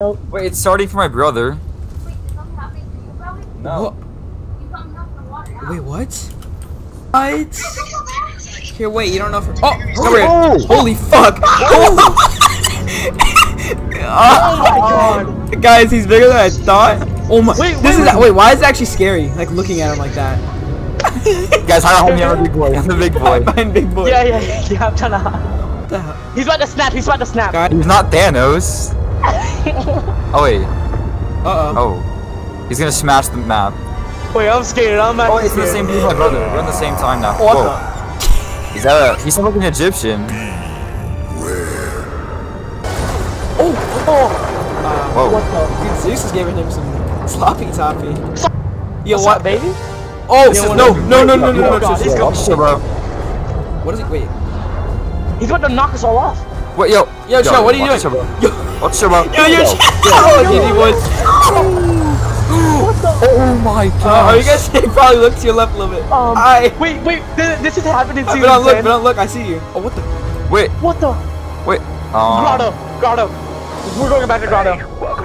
Wait, it's starting for my brother. No. Wait, what? What? Here, wait, you don't know if. Oh, come here. Oh! Holy fuck! oh, oh, oh my god! Guys, he's bigger than I thought. Oh my. Wait, this wait, is wait. wait. Why is it actually scary? Like looking at him like that. Guys, I don't I'm a big boy. I'm the big boy. Behind big boy. Yeah, yeah, yeah, yeah, I'm trying to. What? He's about to snap, he's about to snap. Guy- He's not Thanos. Oh wait. Uh oh. Oh. He's gonna smash the map. Wait, I'm scared, I'm Oh, actually it's the same dude my brother. We're on the same time now. What Whoa. Is that a? He sounds like an Egyptian. Oh. Oh, Whoa. what the? Dude, Zeus is giving him some sloppy toppy. Yo, What's what? up, baby? Oh Yeah, no, what- no, no, no, no, Oh, no, God, no. he's no. going- Watch it, bro. What is it? Wait. He's about to knock us all off. Wait, yo. Yo, Cho, what are you doing? it, bro. Yo, Watch it, bro. yo, yo, oh, GG boys. Oh my god. Uh, you guys should probably look to your left a little bit. Um, I. wait, wait, th- this has happened in But don't look, but don't look. I see you. Oh, what the? Wait, What the? wait. Um, Grotto, Grotto. We're going back to Grotto.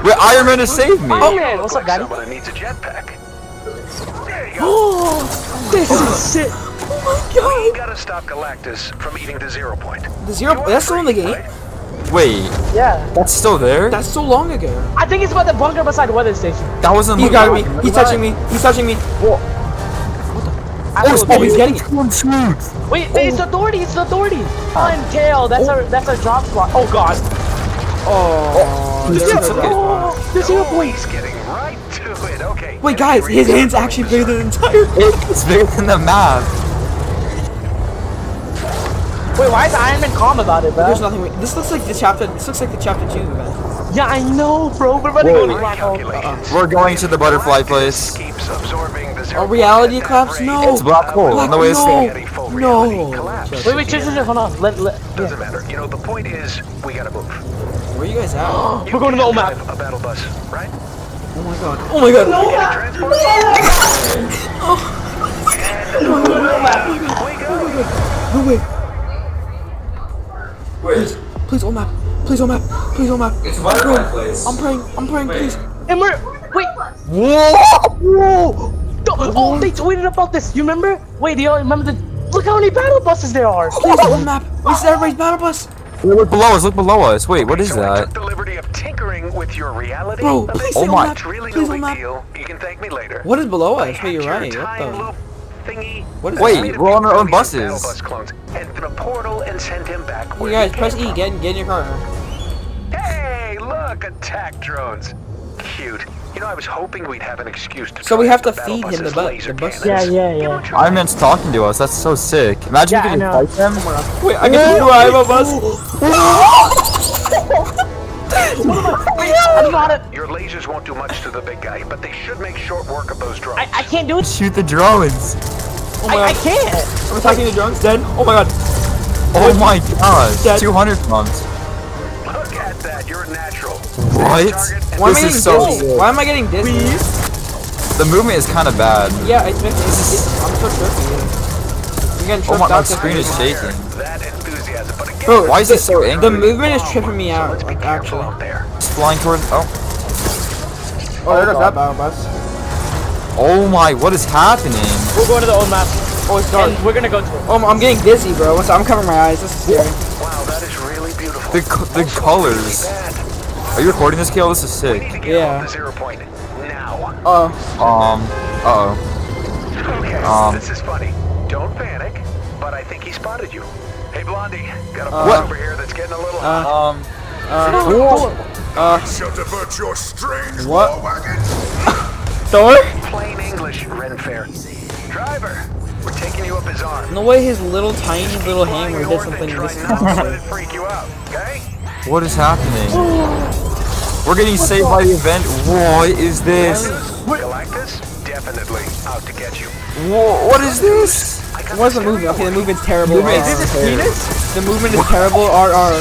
wait, Iron Man to save me. Oh man, what's up, daddy? Someone needs a jetpack. There you go. Oh, this is sick. We gotta stop Galactus from eating the zero point. The zero. point? That's still in the game. Wait, Yeah. that's still there? That's so long ago. I think it's about the bunker beside the weather station. that wasn't. He got me. He's at touching me. He's touching me. I Oh, don't oh, he's getting it. Wait, oh. it's authority, it's authority. On tail, that's our that's our drop spot. Oh god. Oh. He's that's too a good fast. spot. Oh, the zero Oh, point. he's getting right to it. Okay. Wait, guys, his hand's actually bigger than the entire. It's bigger than the map. Wait, why is Iron Man calm about it, bro? There's nothing. This looks like the chapter. This looks like the chapter two event. Yeah, I know, bro. We're about to go to Whoa. black hole. Calculations. We're going to the butterfly place. Keeps absorbing the zero A reality point at that eclipse? rate. No. It's black hole. Black- On the way to no. Spaghetti full No. reality collapse. Wait, wait, chill, chill, chill, hold on. Let, let, Doesn't yeah. matter. You know, the point is, we gotta move. Where are you guys at? oh You We're going to the can't old map. drive A battle bus, right? Oh my god. Oh my god. Transport. Wake up. No way. Please, please, on map. Please, on map. Please, on map. It's butterfly place. I'm praying. I'm praying. Please. And we're, wait. Whoa! Whoa. Oh, they tweeted about this. You remember? Wait, do you remember the, look how many battle buses there are. Please, on map. This is everybody's battle bus. Wait, look below us. Look below us.Ait, what is So I took that? the liberty of tinkering with your reality. Bro, please Oh on my- map. Really Please no on big map. deal. You can thank me later. What is below us? Wait, you're right. What time the? Loop thingy. What is Wait, that? We're on our own buses. bus clones, entered a portal and sent him back. You guys, he press came E. from. Get, get in your car. Hey, look, attack drones. Cute. You know, I was hoping we'd have an excuse to. So we have to feed him the bu- the bus. Yeah, yeah, yeah. it a. Iron Man's talking to us. That's so sick. Imagine Yeah, we I could fight them. Wait, I get to drive a bus. I don't know how Your lasers won't do much to the big guy, but they should make short work of those drones. I, I can't do it. Shoot the drones. Oh my I, I can't. I'm attacking the drones. Dead. Oh my god. Oh my gosh. Dad. 200 bombs. Look at that, you're a natural. What? Target and Why am I This getting is so dizzy? sick. Why am I getting dizzy? The movement is kind of bad. Yeah, it's, it's, it's, I'm so trippy. I'm getting tripped Oh my, my out. screen is shaking. That but again, Bro, Why is it so The movement is tripping me out, let's like, actually. out there. It's flying toward. Oh. Oh, there goes that battle bus. Oh my, what is happening? We're going to the old map. Oh, it's dark. And we're gonna go to it. Oh, I'm- I'm getting dizzy, bro. What's I'm covering my eyes. This is scary. Wow, that is really beautiful. The, co- the colors. really. Are you recording this, Kale? This is sick. Yeah. off the zero point now. Uh, Um. Uh oh. Okay, Um. this is funny. Don't panic, but I think he spotted you. Hey, Blondie, got a Uh, What? over here that's getting a little uh, hot. Um. uh, uh, shall divert your strange What? wagon. Thor? Plain English, Ren Fair. Driver, we're taking you up his arm. No way his little tiny little hammer did something and this not to let it freak you out, okay? What is happening? We're getting saved by the event. What is this? Galactus, definitely out to get you. Whoa, what is this? I got What's the stereo movement? Okay, the here. movement's terrible. Movement Uh, is this his penis? The movement is terrible. RR.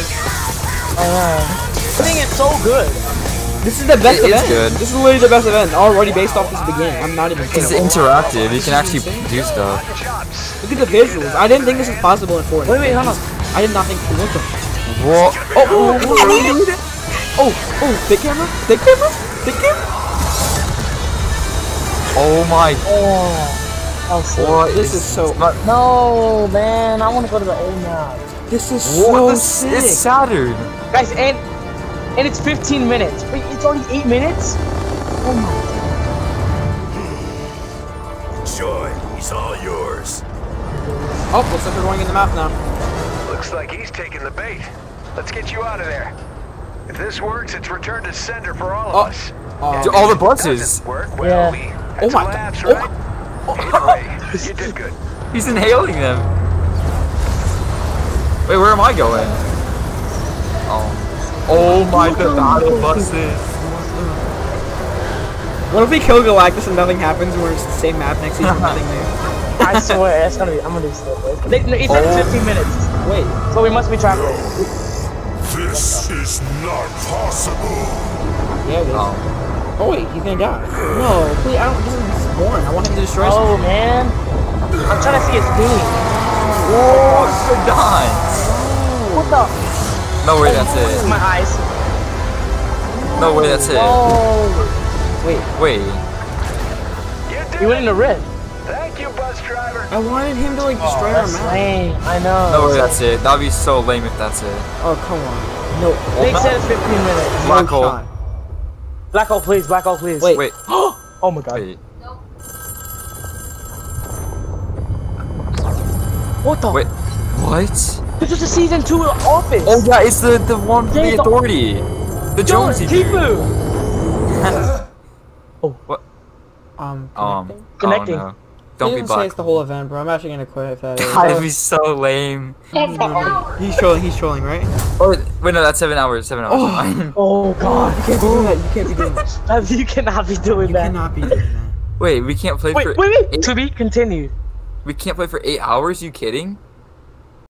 I think it's so good. This is the best It is event. good. This is literally the best event. Already based off this beginning. I'm not even It's interactive. You can actually do stuff. Look at the visuals. I didn't think this was possible in Fortnite. Wait, wait, hold on. I did not think. What the? Whoa. Oh, oh, oh, Oh, oh, big camera, big camera, big camera. Oh my. Oh, that was sick. What This is so- Not, No, man, I want to go to the old map. This is what? so This sick. is Saturn. Guys, and and it's 15 minutes. Wait, it's only 8 minutes? Oh my. Joy, he's all yours. Oh, looks like we're going in the map now. Looks like he's taking the bait. Let's get you out of there. If this works, it's return to sender for all of Oh. us. Uh, all the buses. doesn't work, Yeah. we Oh my laughs, God. right? Either way, you did good. He's inhaling them. Wait, where am I going? Oh. Oh my, the battle buses. What if we kill Galactus and nothing happens and we're just the same map next season, nothing new? I swear, it's gonna be. I'm gonna do so. They, no, he said Oh. 15 minutes, Wait, so we must be traveling. This is not possible. yeah, it is. Oh. Oh wait, he's gonna die. No, please, I don't. This. I want him to destroy Oh something. man, I'm trying to see his beam. Whoa, the dance. What the? No way, that's it. My eyes. No way, that's it. Oh, Wait, Wait. You he went in the red. Thank you, bus driver. I wanted him to like oh, destroy our That's map. lame. I know. No way, that's it. That'd be so lame if that's it. Oh come on. No. They said 15 minutes. Black no hole. shot. Black hole, please. Black hole, please. Wait. Wait, oh my god. wait, What the? wait. What? This is the season two office. Oh yeah, it's the the one from Yeah, the the- authority. The Yo, Jonesy dude. oh. What? Um. Um. Connecting. Oh, no. Don't he be didn't say it's the whole event, bro. I'm actually gonna quit if that is. God, it'd be so lame. He's trolling. He's trolling, right? Oh, wait, no, that's seven hours. Seven hours. Oh. Oh god. You can't be doing that. You can't be doing that. you cannot be doing You that. cannot be doing that. wait, we can't play Wait, for. wait, wait. Eight, To be continued. We can't play for eight hours. You kidding?